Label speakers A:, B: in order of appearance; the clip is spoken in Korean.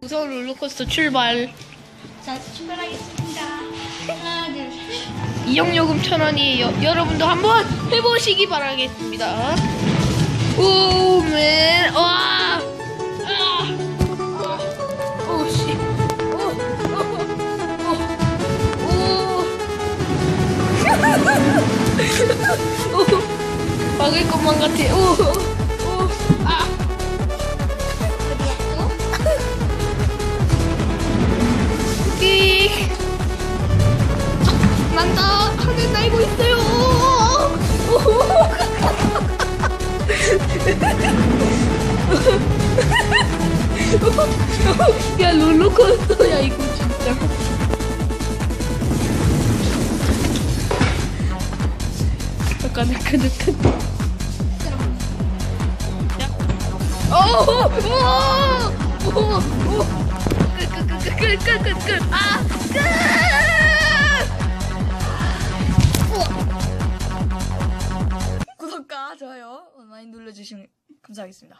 A: 무서운 롤러코스터 출발.
B: 자, 출발하겠습니다. 하나, 둘, 셋.
A: 이용요금 천 원이에요. 여러분도 한번 해보시기 바라겠습니다. 오맨 와. 아. 오 씨. 오. 오. 오. 오. 막을 것만 같아. 오. 오. 아. 끽. 난다 하늘 날고 있어요. 야 롤러코스터야 이거 진짜. 잠깐 잠깐 잠깐.
B: 구독과 좋아요 많이 눌러주시면 감사하겠습니다.